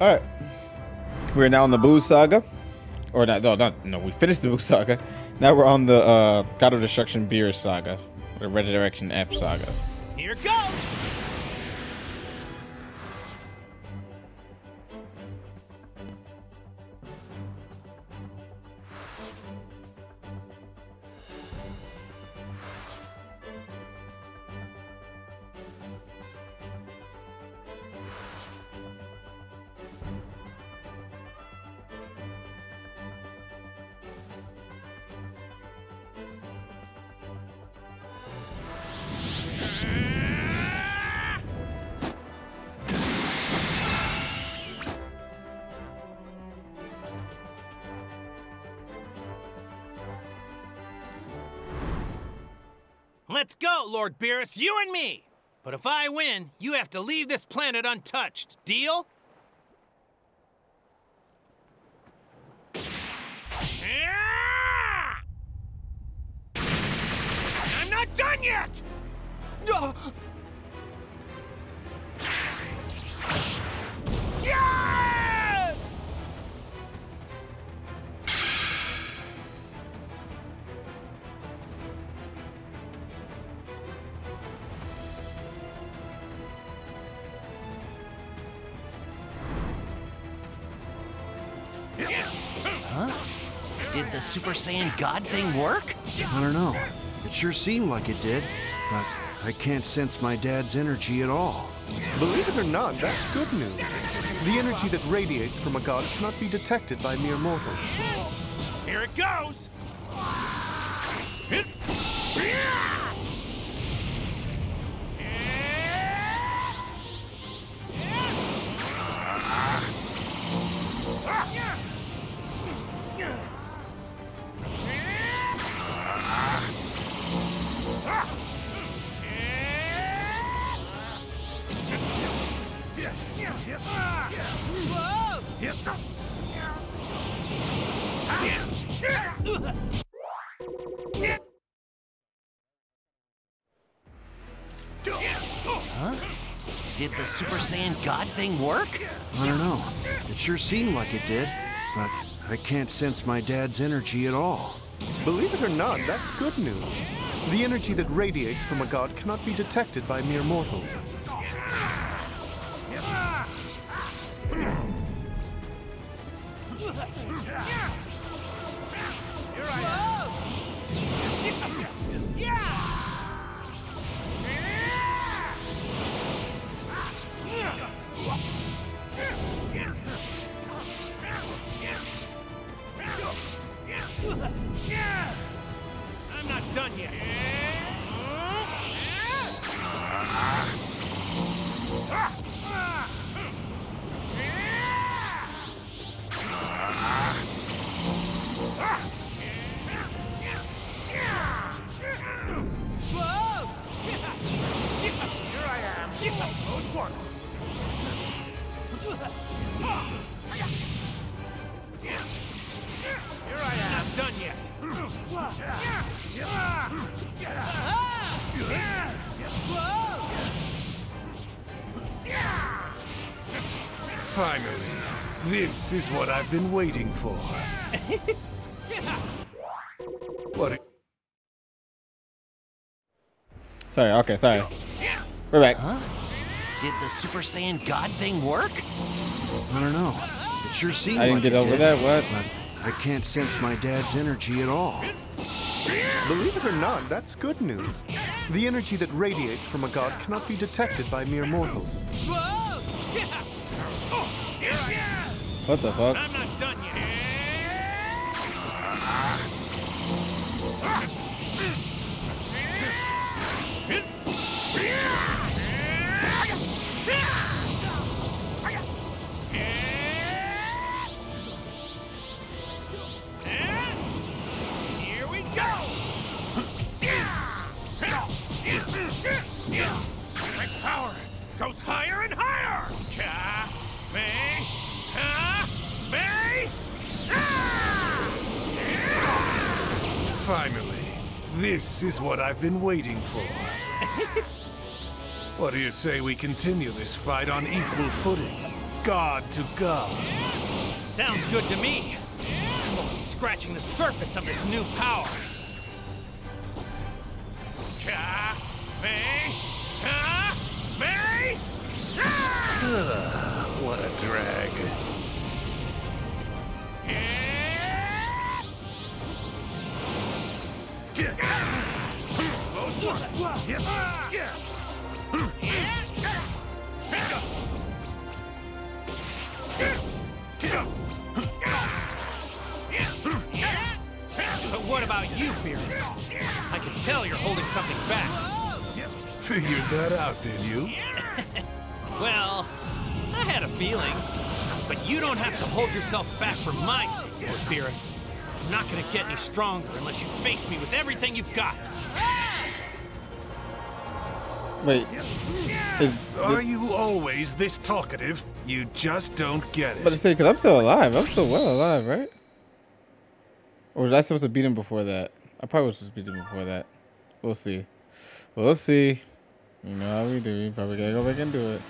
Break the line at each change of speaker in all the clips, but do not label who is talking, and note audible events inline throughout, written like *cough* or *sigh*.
All right. We're now on the Boo Saga. Or not, no, not, no, we finished the Boo Saga. Now we're on the uh, God of Destruction Beer Saga. Or Resurrection F Saga.
Here goes! Go, Lord Beerus, you and me! But if I win, you have to leave this planet untouched. Deal? I'm not done yet!
Did the Super Saiyan God thing work?
I don't know. It sure seemed like it did, but I can't sense my dad's energy at all.
Believe it or not, that's good news. The energy that radiates from a god cannot be detected by mere mortals.
Here it goes!
Did the Super Saiyan God thing work?
I don't know. It sure seemed like it did, but I can't sense my dad's energy at all.
Believe it or not, that's good news. The energy that radiates from a god cannot be detected by mere mortals.
This is what I've been waiting for. what?
Sorry, okay, sorry. We're back.
Did the Super Saiyan God thing work?
I don't know. It sure seemed
I didn't
like
get
it
over
did,
that, what?
But I can't sense my dad's energy at all.
Believe it or not, that's good news. The energy that radiates from a god cannot be detected by mere mortals. *laughs*
What the fuck?
I'm not done yet. *laughs* *laughs* Here
Finally, this is what I've been waiting for. *laughs* what do you say we continue this fight on equal footing? god to god.
Sounds good to me. I'm only scratching the surface of this new power. Ka, May, Ka, May. Ah!
What a drag.
But what about you, Beerus? I can tell you're holding something back.
Figured that out, did you? *laughs*
Well, I had a feeling. But you don't have to hold yourself back for my sake, Beerus. I'm not gonna get any stronger unless you face me with everything you've got.
Wait. Is,
Are you always this talkative? You just don't get it.
but to say, because I'm still alive. I'm still well alive, right? Or was I supposed to beat him before that? I probably was supposed to beat him before that. We'll see. We'll see. You know how we do. We probably gotta go back and do it.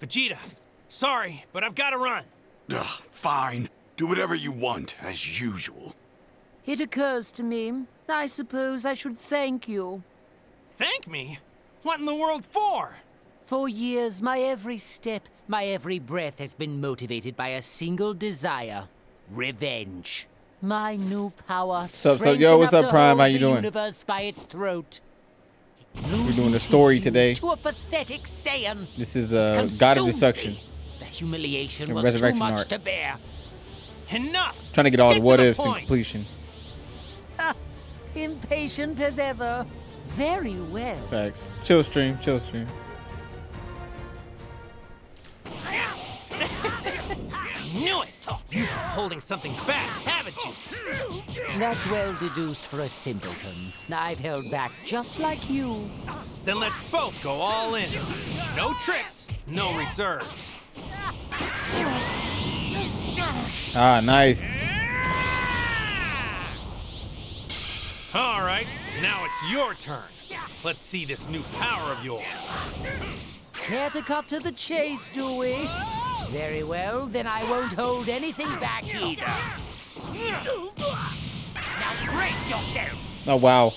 Vegeta. Sorry, but I've gotta run.
Ugh, fine. Do whatever you want, as usual.
It occurs to me, I suppose I should thank you.
Thank me? What in the world for?
For years, my every step, my every breath has been motivated by a single desire revenge. My new power.
Sup, sup, yo, what's up, Prime? How you doing?
Universe by its throat.
We're doing a story today.
To a pathetic Saiyan.
This is the God of Destruction.
me. The humiliation was too
resurrection
much
arc.
to bear.
Enough!
Trying to get all
Get
the what ifs and
point.
completion.
Impatient as ever. Very well.
Facts. Chill stream. Chill stream.
You've been holding something back, haven't you?
That's well deduced for a simpleton. I've held back just like you.
Then let's both go all in. No tricks, no reserves.
Ah, nice.
All right, now it's your turn. Let's see this new power of yours.
Care to cut to the chase, do we? Very well, then I won't hold anything back either. Now brace yourself!
Oh, wow.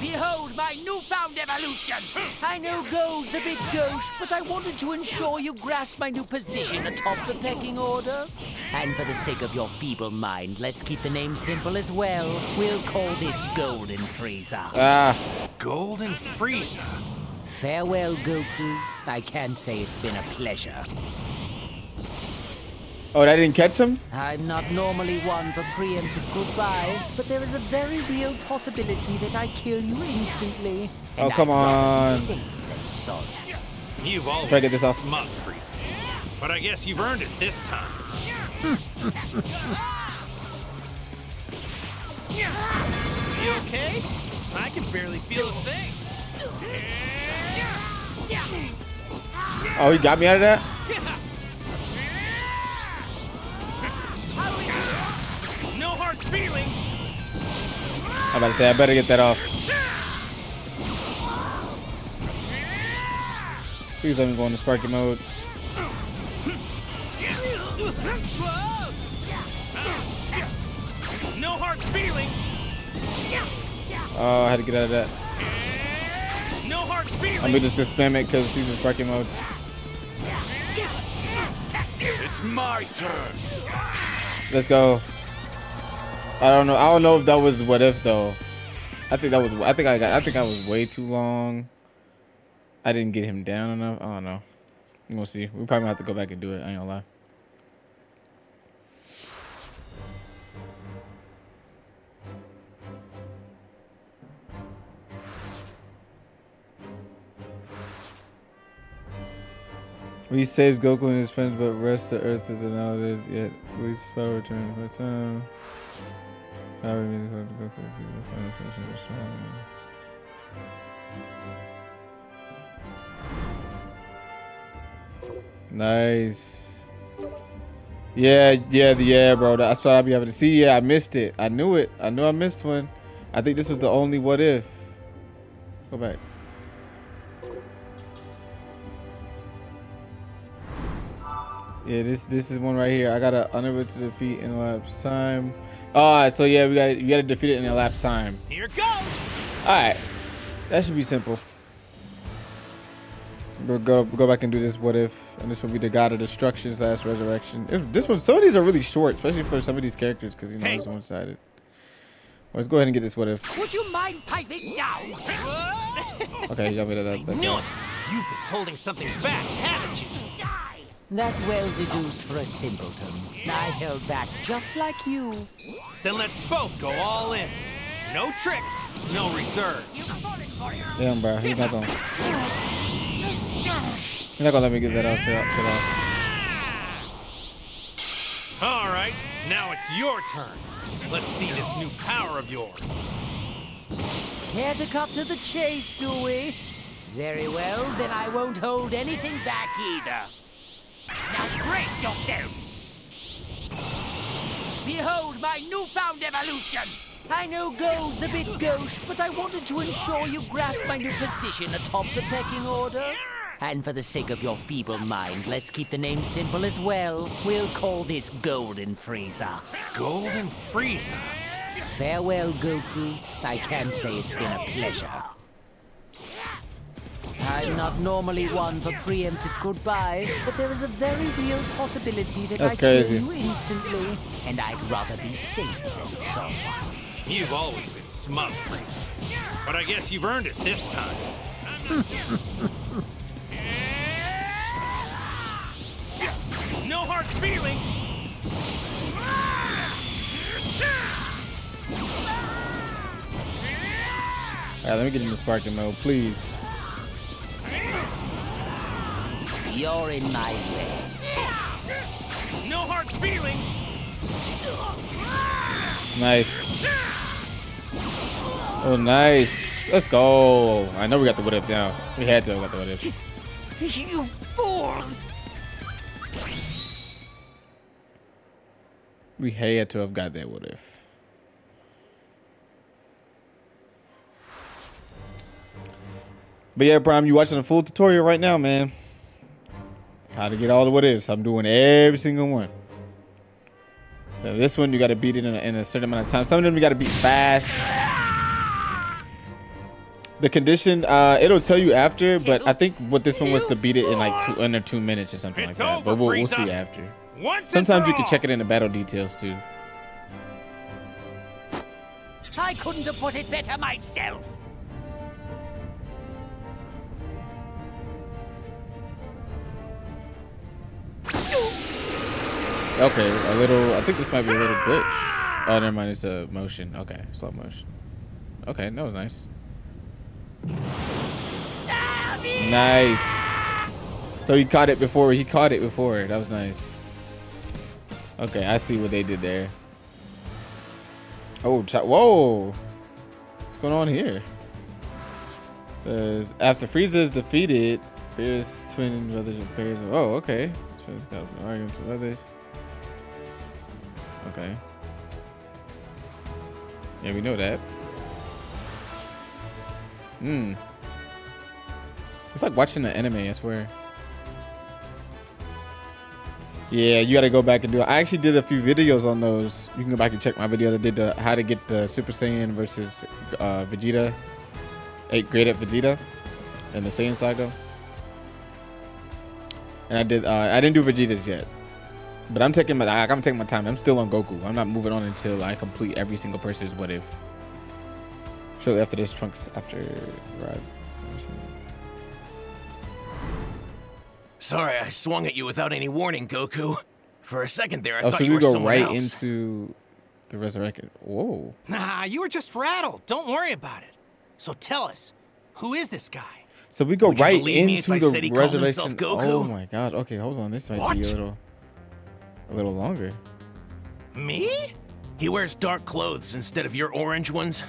Behold my newfound evolution! I know gold's a bit gauche, but I wanted to ensure you grasp my new position atop the pecking order. And for the sake of your feeble mind, let's keep the name simple as well. We'll call this Golden Frieza.
Ah,
Golden Frieza.
Farewell, Goku. I can't say it's been a pleasure.
oh, that didn't catch him?
I'm not normally one for preemptive goodbyes, but there is a very real possibility that I kill you instantly.
Oh, come
I'd rather be
on.
Safe than sorry.
You've always
Try to get this off.
smug, Frieza. But I guess you've earned it this time. *laughs* you okay? I can barely feel a thing.
Oh, he got me out of that?
No hard feelings.
I'm about to say, I better get that off. Please let me go into Sparky mode.
No hard feelings.
Oh, I had to get out of that.
No hard feelings.
I'm gonna just spam it because he's in Sparky mode.
It's my turn.
Let's go. I don't know. I don't know if that was what if though. I think that was. I think I got. I think I was way too long. I didn't get him down enough. I don't know. We'll see. We probably have to go back and do it. I ain't gonna lie. He saves Goku and his friends, but rest the Earth is annihilated. Yet Whis power returns by time. Goku. final session is strong. Nice. Yeah, yeah, the yeah, bro. That's what I'll be able to see. Yeah, I missed it. I knew it. I knew I missed one. I think this was the only what if. Go back. Yeah, this this is one right here. I gotta unable to defeat in elapsed time. All right, so yeah, we got to you got to defeat it in elapsed time.
Here goes.
All right, that should be simple. We'll go go back and do this. What if? And this will be the god of destruction slash resurrection. If this one, some of these are really short, especially for some of these characters, because you know
Hey.
it's one sided. Let's go ahead and get this. What if?
Would you mind piping down?
Okay, you got me to that. that
Knew it. You've been holding something back, haven't you?
That's well deduced for a simpleton. I held back just like you.
Then let's both go all in. No tricks, no reserves.
Damn, bro, he's not gonna. He's not gonna let me get that off. Shut up, shut up.
All right, now it's your turn. Let's see this new power of yours.
Care to cut to the chase, do we? Very well, then I won't hold anything back either. Now brace yourself! Behold my newfound evolution! I know gold's a bit gauche, but I wanted to ensure you grasp my new position atop the pecking order. And for the sake of your feeble mind, let's keep the name simple as well. We'll call this Golden Frieza.
Golden Frieza?
Farewell, Goku. I can say it's been a pleasure. I'm not normally one for preemptive goodbyes, but there is a very real possibility that
That's
I kill
crazy.
you instantly, and I'd rather be safe than sorry.
You've always been smug, Frieza. But I guess you've earned it this time. *laughs* no hard feelings.
All right, let me get into sparking mode, please.
You're in my way.
No hard feelings.
Nice. Oh, nice. Let's go. I know we got the what if down. We had to have got the what if.
You fools!
We had to have got that what if. But yeah, Prime, you watching a full tutorial right now, man. How to get all the what ifs. I'm doing every single one. So this one, you got to beat it in a, in a certain amount of time. Some of them you got to beat fast. The condition, uh, it'll tell you after, but I think what this one was to beat it in like two under two minutes or something
It's
like that.
over,
But we'll, we'll see after.
Once
Sometimes you can check it in the battle details too.
I couldn't have put it better myself.
Okay, a little. I think this might be a little glitch. Oh, never mind. It's a motion. Okay, slow motion. Okay, that was nice. Nice. So he caught it before. He caught it before. That was nice. Okay, I see what they did there. Oh, whoa! What's going on here? Says after Frieza is defeated, Beerus twin brothers and. Oh, okay. It's got an argument to others. Okay. Yeah, we know that. Hmm. It's like watching the anime, I swear. Yeah, you gotta go back and do it. I actually did a few videos on those. You can go back and check my videos. I did the how to get the Super Saiyan versus uh, Vegeta, eight Great Ape Vegeta, and the Saiyan Saga. And I did. Uh, I didn't do Vegeta's yet, but I'm taking my I'm taking my time. I'm still on Goku. I'm not moving on until I complete every single person's what if. Shortly after this, Trunks after arrives.
Sorry, I swung at you without any warning, Goku. For a second there, I
oh,
thought
so
you were
go
someone
right
else.
into the resurrection. Whoa.
Nah, you were just rattled. Don't worry about it. So tell us, who is this guy?
So we go right into the
resurrection.
Oh my god. Okay, hold on. This might what? be a little a little longer.
Me? He wears dark clothes instead of your orange ones,